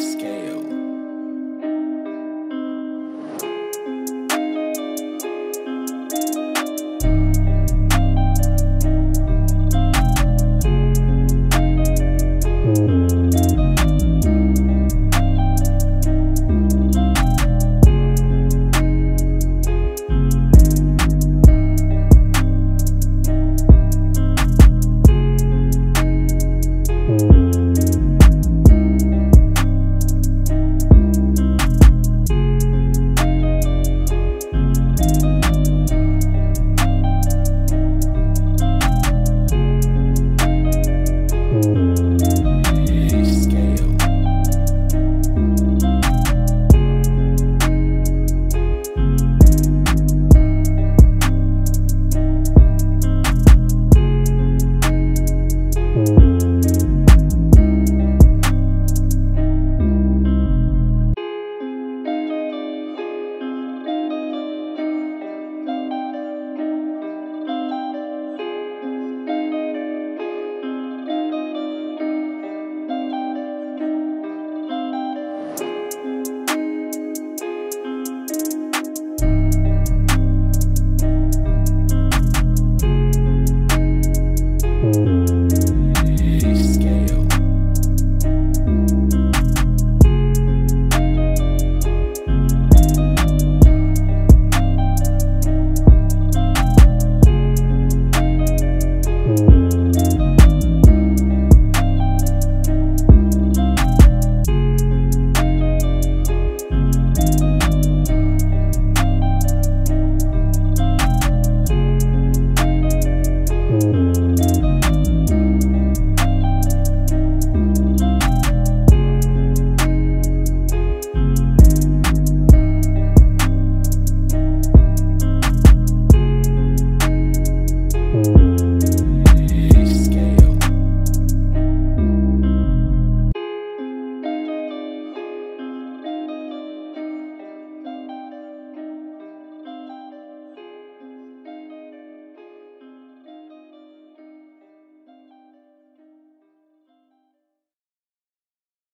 escape.